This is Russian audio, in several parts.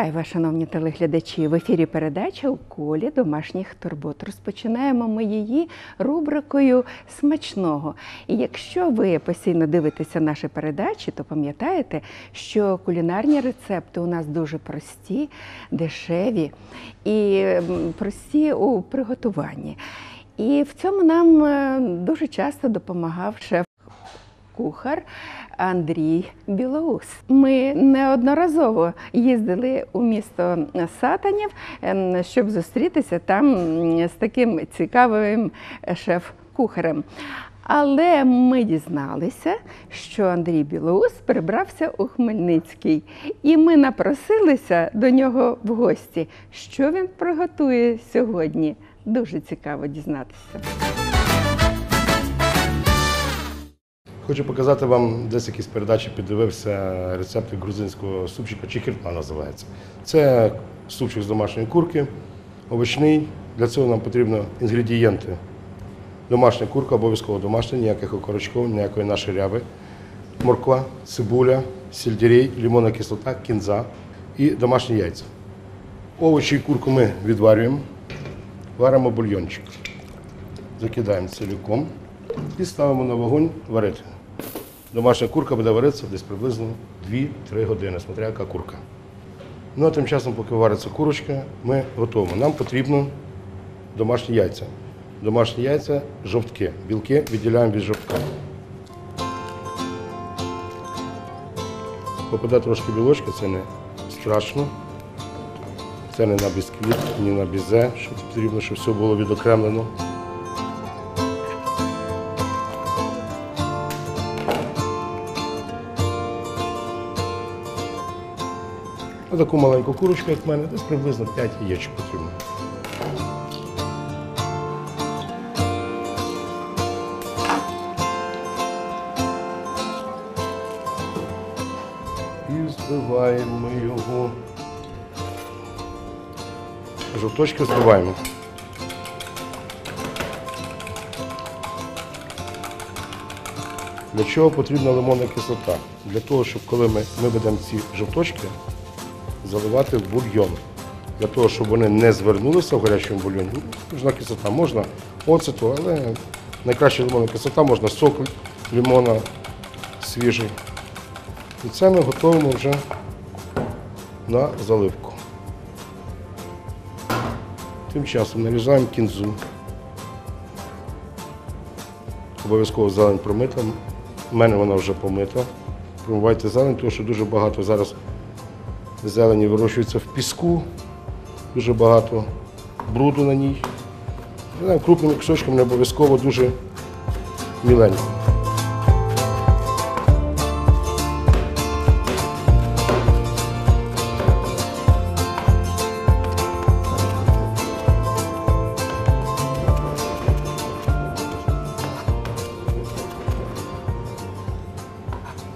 Вітаю вас, шановні телеглядачі! В ефірі передача у колі домашніх турбот. Розпочинаємо ми її рубрикою смачного. І якщо ви постійно дивитеся наші передачі, то пам'ятаєте, що кулінарні рецепти у нас дуже прості, дешеві і прості у приготуванні. І в цьому нам е, дуже часто допомагав шеф кухар Андрій Білоус. Ми неодноразово їздили у місто Сатанів, ем, щоб зустрітися там з таким цікавим шеф-кухарем. Але ми дізналися, що Андрій Білоус перебрався у Хмельницький, і ми напросилися до нього в гості. Що він приготує сьогодні? Дуже цікаво дізнатися. Хочу показати вам десь якісь передачі, піддивився рецепти грузинського супчика чи чікіртна називається. Це супчик з домашньої курки, овочний. Для цього нам потрібно інгредієнти. Домашня курка, обов'язково домашня, ніяких окорочков, ніякої нашої ряби. Морква, цибуля, сельдерей, лимонна кислота, кінза і домашні яйця. Овочі і курку ми відварюємо, варимо бульйончик. Закидаємо ціліком і ставимо на вогонь варити. Домашня курка буде варитися десь приблизно 2-3 години, смотря яка курка. Ну а тим часом, поки вариться курочка, ми готуємо. Нам потрібно домашні яйця. Домашні яйця жовтки. Білки відділяємо від жовтка. Попаде трошки білочка, це не страшно. Це не на бісквіт, ні на бізе, що потрібно, щоб все було відокремлено. На таку маленьку курочку, як в мене, десь приблизно 5 яєчок потрібно. І збиваємо його. Жовточки збиваємо. Для чого потрібна лимонна кислота? Для того, щоб коли ми, ми ведемо ці жовточки, заливати в бульйон. Для того, щоб вони не звернулися в гарячому бульйоні. Ну, Можна кислота, можна оцету, але найкраща лимонна кислота, можна сок лимона свіжий. І це ми готуємо вже на заливку. Тим часом нарізаємо кінзу. Обов'язково зелень промита. У мене вона вже помита. Промивайте зелень, тому що дуже багато зараз зелені вирощується в піску, дуже багато бруду на ній. Крупними кусочками не обов'язково дуже міленько.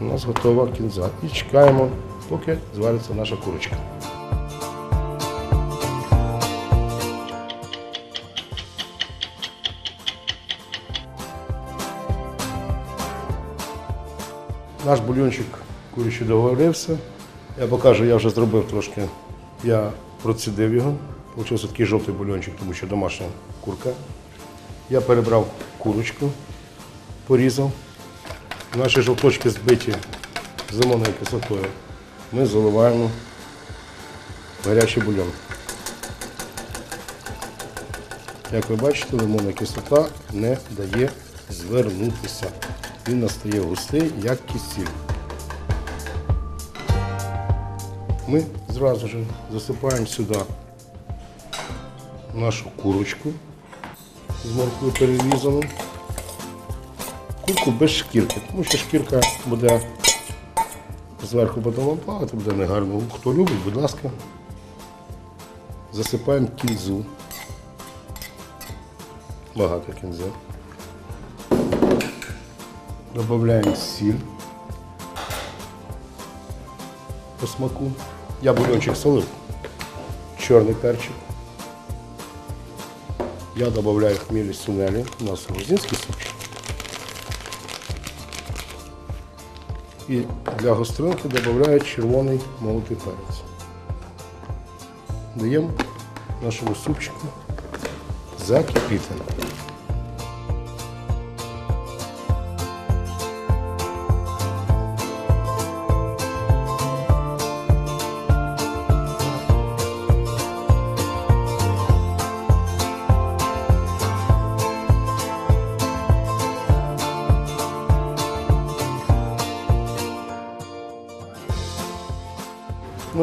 У нас готова кінза. І чекаємо, поки звариться наша курочка. Наш бульйончик курячий договорився. Я покажу, я вже зробив трошки. Я процідив його. Получився такий жовтий бульйончик, тому що домашня курка. Я перебрав курочку, порізав. Наші жовточки збиті з лимонною кислотою. Ми заливаємо гарячий бульйон. Як ви бачите, лимонна кислота не дає звернутися. Він настає густий, як кисіль. Ми зразу ж засипаємо сюди нашу курочку з морквою перерізану. Курку без шкірки, тому що шкірка буде зверху потім плавати, буде негарно. Хто любить, будь ласка, засипаємо кінзу. Багато кінзи. Додаємо сіль по смаку. Я бульончик солив. Чорний перчик. Я додаю хмілі сунелі. У нас грузинський супчик. И для гостринки добавляю червоний молотий перец. Даємо нашому супчику закипіти.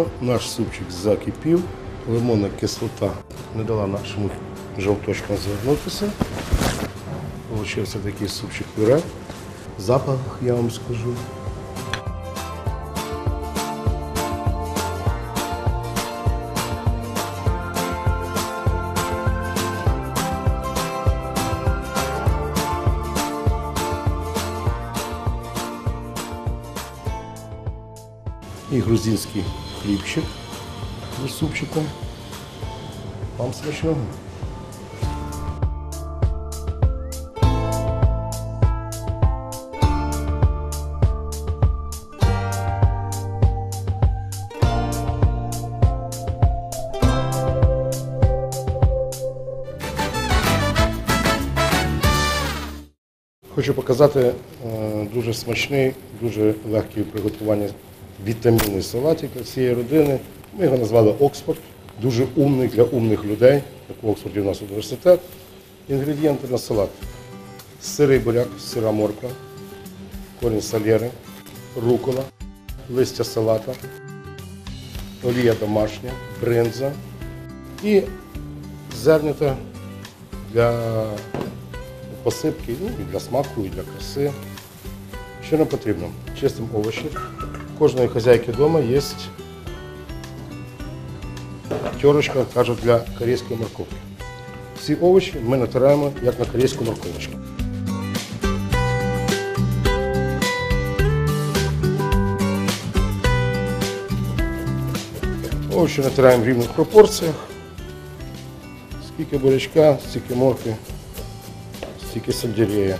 Ну, наш супчик закипів, лимонна кислота не дала нашому жовточкам звернутися. Получився такий супчик пюре. Запах, я вам скажу. І грузинський хлібчик з супчиком. Вам смачного. Хочу показати е, дуже смачний, дуже легкий у приготуванні вітамінний салатик для цієї родини. Ми його назвали Оксфорд. Дуже умний для умних людей. Як в Оксфорді у нас університет. Інгредієнти на салат. Сирий буряк, сира морква, корінь сальєри, рукола, листя салата, олія домашня, бринза і зернята для посипки, ну і для смаку, і для краси. Що нам потрібно? Чистимо овочі. У кожної хазяйки вдома є терочка, кажуть, для корейської морковки. Всі овочі ми натираємо як на корейську морковочку. Овочі натираємо в рівних пропорціях. Скільки бурячка, стільки моркви, стільки сельдерея.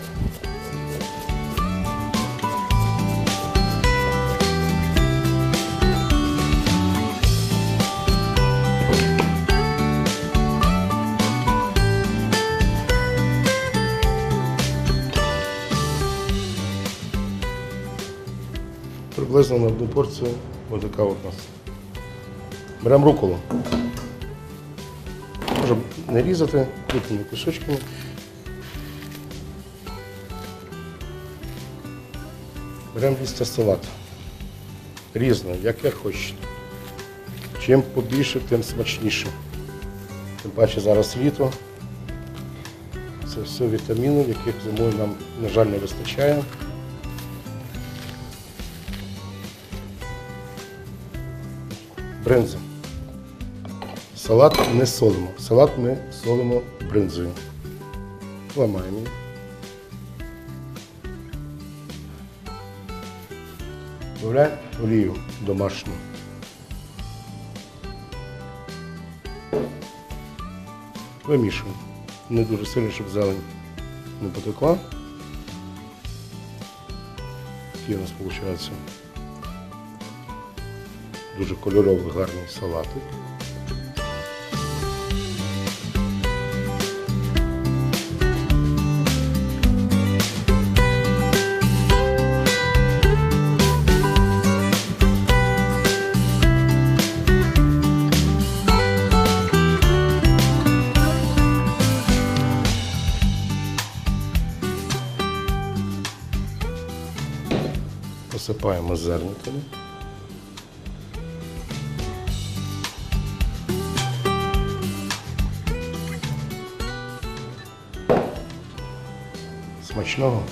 Приблизно на одну порцію ось така от у нас. Беремо руколу. Можемо не різати, крупними кусочками. Беремо листя салату. Різне, яке хочете. Чим побільше, тим смачніше. Тим паче зараз літо. Це все вітаміни, яких зимою нам, на жаль, не вистачає. Бринза. Салат не солимо. Салат ми солимо бринзою. Ламаємо її. Додаємо олію домашню. Вимішуємо. Не дуже сильно, щоб зелень не потекла. Такий у нас виходить дуже кольоровий гарний салатик. Посипаємо зерниками. Shalom.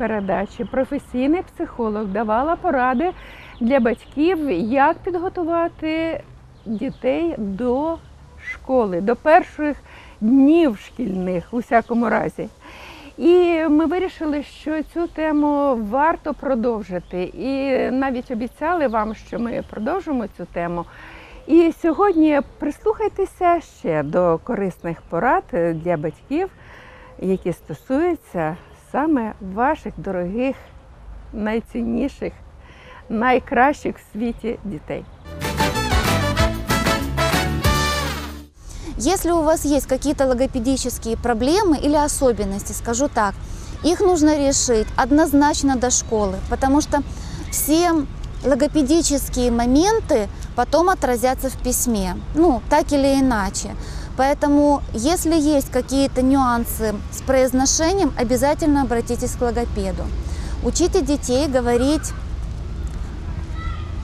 Передачі професійний психолог давала поради для батьків, як підготувати дітей до школи, до перших днів шкільних у всякому разі. І ми вирішили, що цю тему варто продовжити. І навіть обіцяли вам, що ми продовжимо цю тему. І сьогодні прислухайтеся ще до корисних порад для батьків, які стосуються саме ваших дорогих, найцінніших, найкращих в світі дітей. Если у вас есть какие-то логопедические проблемы или особенности, скажу так, их нужно решить однозначно до школы, потому что все логопедические моменты потом отразятся в письме, ну, так или иначе. Поэтому, если есть какие-то нюансы с произношением, обязательно обратитесь к логопеду. Учите детей говорить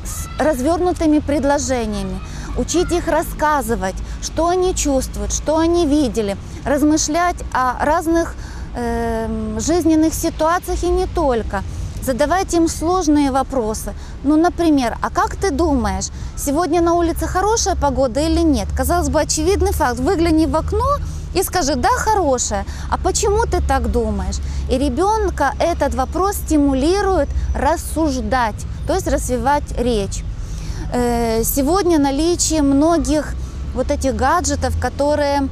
с развернутыми предложениями. Учите их рассказывать, что они чувствуют, что они видели, размышлять о разных э, жизненных ситуациях и не только. Задавайте им сложные вопросы. Ну, например, а как ты думаешь, сегодня на улице хорошая погода или нет? Казалось бы, очевидный факт. Выгляни в окно и скажи, да, хорошая. А почему ты так думаешь? И ребенка этот вопрос стимулирует рассуждать, то есть развивать речь. Э, Сегодня наличие многих вот этих гаджетов, которые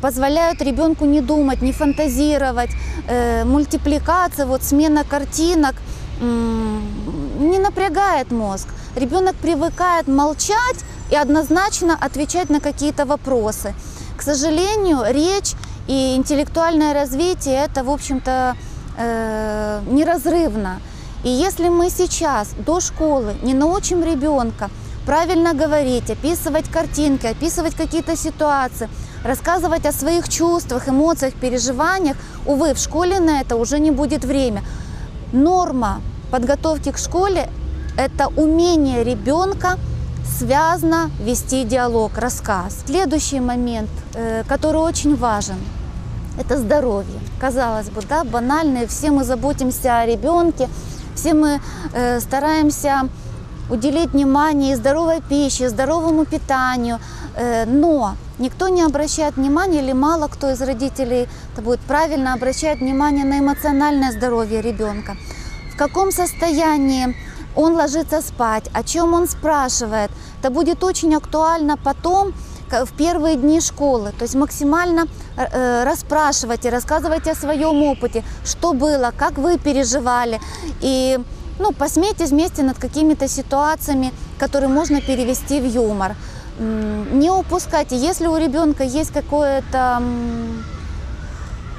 позволяют ребенку не думать, не фантазировать, э, мультипликация, вот смена картинок не напрягает мозг. Ребенок привыкает молчать и однозначно отвечать на какие-то вопросы. К сожалению, речь и интеллектуальное развитие это, в общем-то, э, неразрывно. И если мы сейчас до школы не научим ребенка правильно говорить, описывать картинки, описывать какие-то ситуации, рассказывать о своих чувствах, эмоциях, переживаниях, увы, в школе на это уже не будет время. Норма подготовки к школе – это умение ребенка связно вести диалог, рассказ. Следующий момент, э, который очень важен, это здоровье. Казалось бы, да, банальное, все мы заботимся о ребенке, все мы э, стараемся уделить внимание здоровой пище, здоровому питанию, Э, но никто не обращает внимания или мало кто из родителей это будет правильно обращает внимание на эмоциональное здоровье ребенка. В каком состоянии он ложится спать, о чем он спрашивает. Это будет очень актуально потом, в первые дни школы. То есть максимально э, расспрашивайте, рассказывайте о своем опыте, что было, как вы переживали. И ну, посмейтесь вместе над какими-то ситуациями, которые можно перевести в юмор. Не упускайте, если у ребенка есть какое-то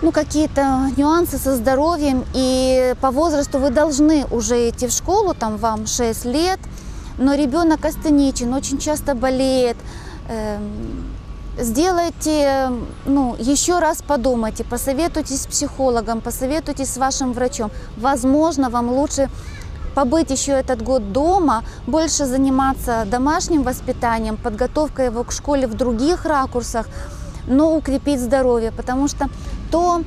ну, какие-то нюансы со здоровьем, и по возрасту вы должны уже идти в школу, там вам 6 лет, но ребенок астеничен, очень часто болеет. Эм, Сделайте, ну, еще раз подумайте, посоветуйтесь с психологом, посоветуйтесь с вашим врачом. Возможно, вам лучше побыть еще этот год дома, больше заниматься домашним воспитанием, подготовкой его к школе в других ракурсах, но укрепить здоровье, потому что то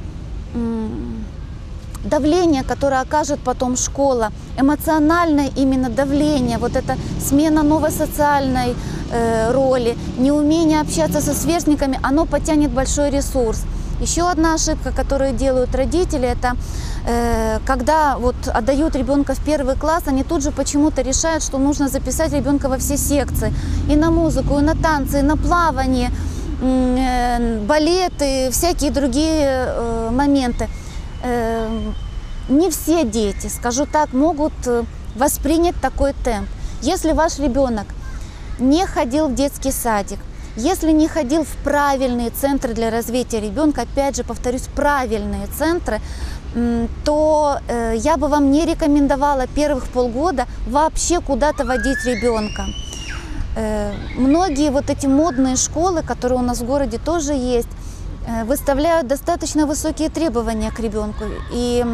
давление, которое окажет потом школа, эмоциональное именно давление, вот эта смена новой социальной э, роли, неумение общаться со сверстниками, оно потянет большой ресурс. Еще одна ошибка, которую делают родители, это э, когда вот отдают ребенка в первый класс, они тут же почему-то решают, что нужно записать ребенка во все секции. И на музыку, и на танцы, и на плавание, э, балеты, всякие другие э, моменты. Э, не все дети, скажу так, могут э, воспринять такой темп. Если ваш ребенок не ходил в детский садик, если не ходил в правильные центры для развития ребенка, опять же, повторюсь, правильные центры, то э, я бы вам не рекомендовала первых полгода вообще куда-то водить ребенка. Э, Многие вот эти модные школы, которые у нас в городе тоже есть, э, выставляют достаточно высокие требования к ребенку. И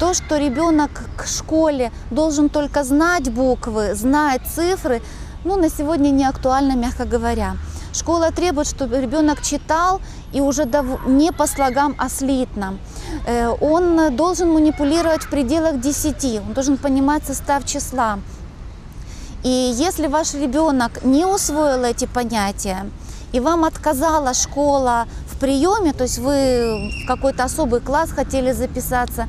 то, что ребенок к школе должен только знать буквы, знать цифры, ну, на сегодня не актуально, мягко говоря. Школа требует, чтобы ребенок читал и уже не по слогам, а слитно. Э, Он должен манипулировать в пределах 10, он должен понимать состав числа. И если ваш ребенок не усвоил эти понятия, и вам отказала школа в приеме, то есть вы в какой-то особый класс хотели записаться,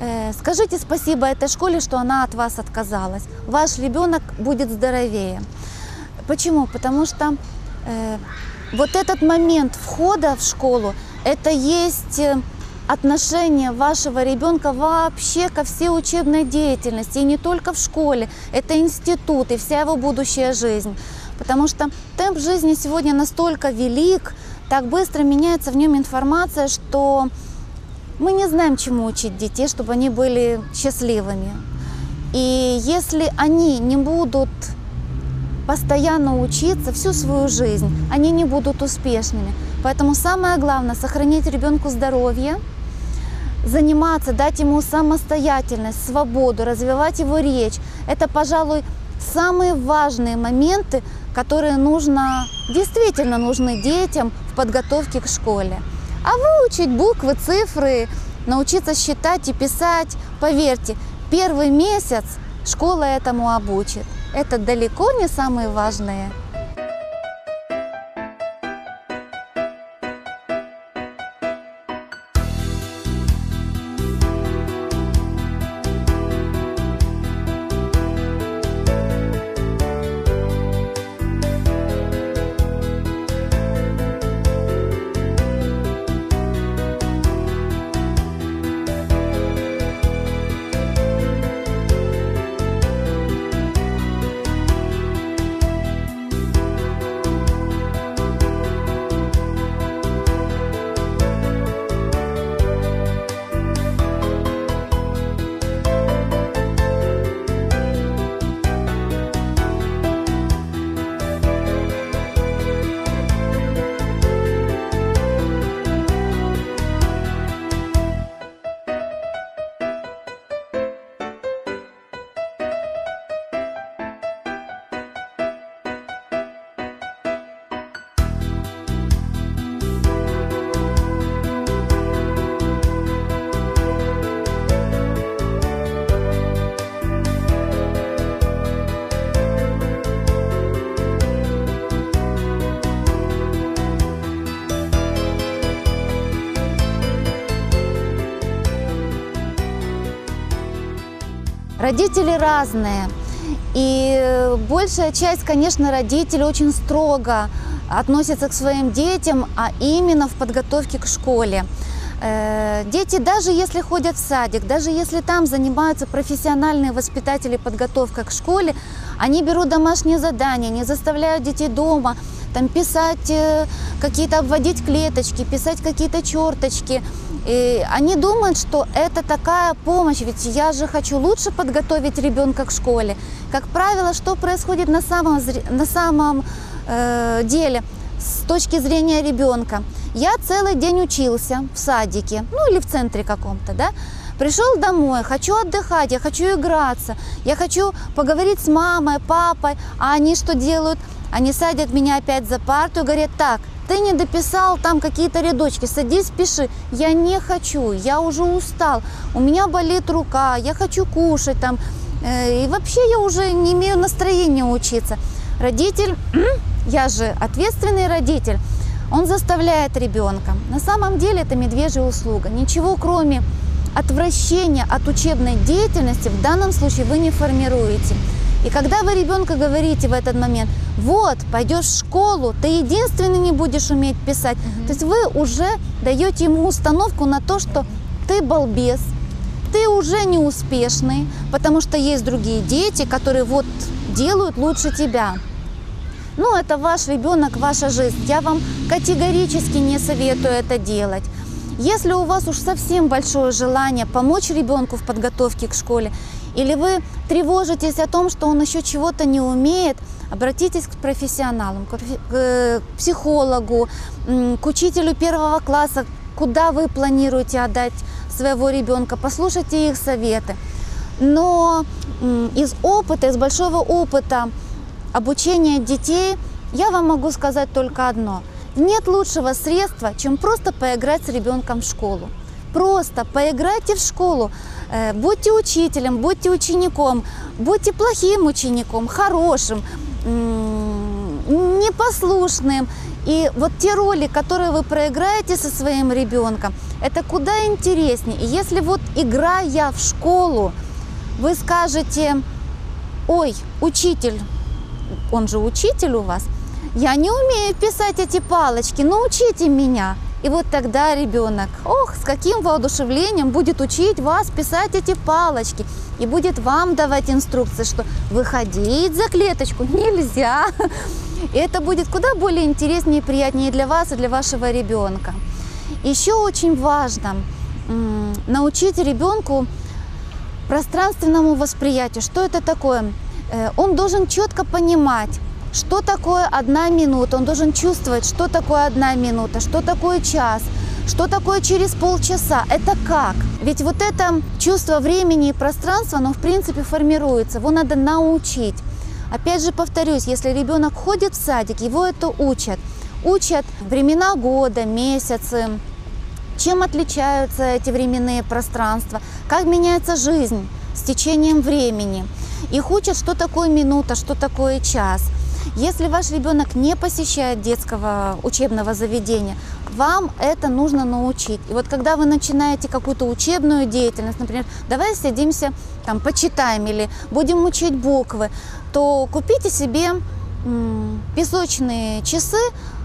э, скажите спасибо этой школе, что она от вас отказалась. Ваш ребенок будет здоровее. Почему? Потому что э, вот этот момент входа в школу, это есть э, отношение вашего ребенка вообще ко всей учебной деятельности, и не только в школе, это институт и вся его будущая жизнь. Потому что темп жизни сегодня настолько велик, так быстро меняется в нем информация, что мы не знаем, чему учить детей, чтобы они были счастливыми. И если они не будут постоянно учиться всю свою жизнь, они не будут успешными. Поэтому самое главное – сохранить ребенку здоровье, заниматься, дать ему самостоятельность, свободу, развивать его речь. Это, пожалуй, самые важные моменты, которые нужно, действительно нужны детям в подготовке к школе. А выучить буквы, цифры, научиться считать и писать, поверьте, первый месяц школа этому обучит. Это далеко не самые важные Родители разные. И большая часть, конечно, родителей очень строго относятся к своим детям, а именно в подготовке к школе. Э, Дети, даже если ходят в садик, даже если там занимаются профессиональные воспитатели подготовка к школе, они берут домашние задания, не заставляют детей дома там писать э, какие-то, обводить клеточки, писать какие-то черточки. И они думают, что это такая помощь, ведь я же хочу лучше подготовить ребенка к школе. Как правило, что происходит на самом, на самом э, деле с точки зрения ребенка? Я целый день учился в садике, ну или в центре каком-то, да? Пришел домой, хочу отдыхать, я хочу играться, я хочу поговорить с мамой, папой, а они что делают? Они садят меня опять за парту и говорят, так, ты не дописал там какие-то рядочки, садись, пиши. Я не хочу, я уже устал, у меня болит рука, я хочу кушать там. Э, И вообще я уже не имею настроения учиться. Родитель, я же ответственный родитель, он заставляет ребенка. На самом деле это медвежья услуга. Ничего кроме отвращения от учебной деятельности в данном случае вы не формируете. И когда вы ребенка говорите в этот момент, вот, пойдешь в школу, ты единственный не будешь уметь писать, то есть вы уже даете ему установку на то, что ты балбес, ты уже не успешный, потому что есть другие дети, которые вот делают лучше тебя. Ну, это ваш ребенок, ваша жизнь. Я вам категорически не советую это делать. Если у вас уж совсем большое желание помочь ребенку в подготовке к школе, или вы тревожитесь о том, что он еще чего-то не умеет, обратитесь к профессионалам, к психологу, к учителю первого класса, куда вы планируете отдать своего ребенка, послушайте их советы. Но из опыта, из большого опыта обучения детей, я вам могу сказать только одно. Нет лучшего средства, чем просто поиграть с ребенком в школу. Просто поиграйте в школу, будьте учителем, будьте учеником, будьте плохим учеником, хорошим, непослушным. И вот те роли, которые вы проиграете со своим ребенком, это куда интереснее. И если вот играя в школу, вы скажете, ой, учитель, он же учитель у вас, я не умею писать эти палочки, научите меня. И вот тогда ребенок, ох, с каким воодушевлением будет учить вас писать эти палочки. И будет вам давать инструкции, что выходить за клеточку нельзя. И это будет куда более интереснее и приятнее для вас, и для вашего ребенка. Еще очень важно научить ребенку пространственному восприятию. Что это такое? Э, Он должен четко понимать, что такое одна минута, он должен чувствовать, что такое одна минута, что такое час, что такое через полчаса, это как? Ведь вот это чувство времени и пространства, оно в принципе формируется, его надо научить. Опять же повторюсь, если ребенок ходит в садик, его это учат. Учат времена года, месяцы, чем отличаются эти временные пространства, как меняется жизнь с течением времени. Их учат, что такое минута, что такое час. Если ваш ребенок не посещает детского учебного заведения, вам это нужно научить. И вот когда вы начинаете какую-то учебную деятельность, например, давай садимся, там, почитаем или будем учить буквы, то купите себе песочные часы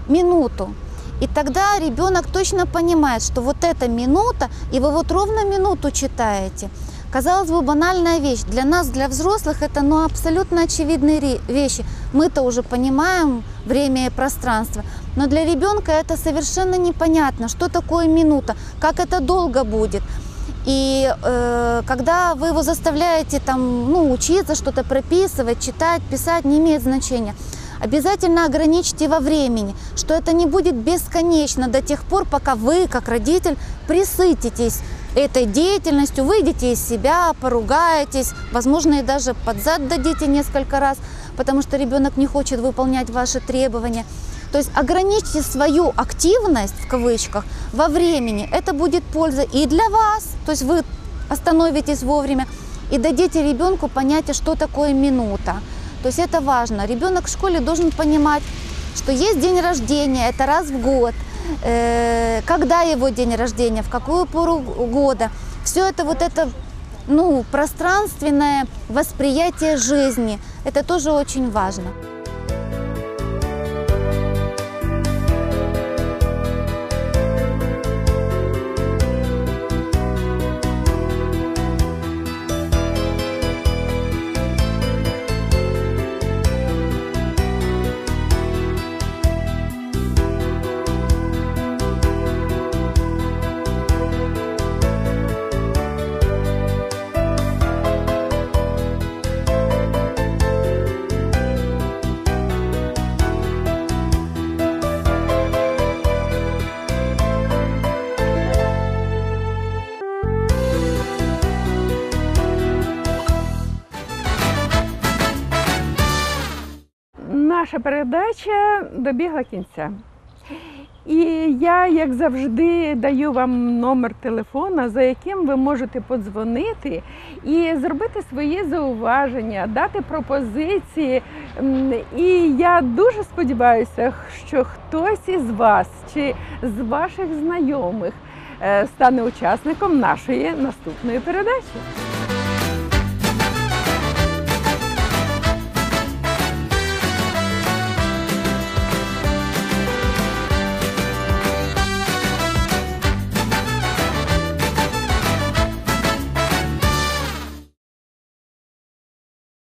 минуту. И тогда ребенок точно понимает, что вот эта минута, и вы вот ровно минуту читаете. Казалось бы, банальная вещь. Для нас, для взрослых, это ну, абсолютно очевидные вещи. Мы-то уже понимаем время и пространство. Но для ребенка это совершенно непонятно, что такое минута, как это долго будет. И э, когда вы его заставляете там, ну, учиться, что-то прописывать, читать, писать, не имеет значения. Обязательно ограничьте во времени, что это не будет бесконечно до тех пор, пока вы, как родитель, присытитесь этой деятельностью, выйдете из себя, поругаетесь, возможно, и даже под зад дадите несколько раз, потому что ребенок не хочет выполнять ваши требования. То есть ограничьте свою активность, в кавычках, во времени. Это будет польза и для вас, то есть вы остановитесь вовремя, и дадите ребенку понятие, что такое минута. То есть это важно. Ребенок в школе должен понимать, что есть день рождения, это раз в год, э, когда его день рождения, в какую пору года. Все это вот это ну, пространственное восприятие жизни, это тоже очень важно. Наша передача добігла кінця. І я, як завжди, даю вам номер телефона, за яким ви можете подзвонити і зробити свої зауваження, дати пропозиції. І я дуже сподіваюся, що хтось із вас чи з ваших знайомих е, стане учасником нашої наступної передачі.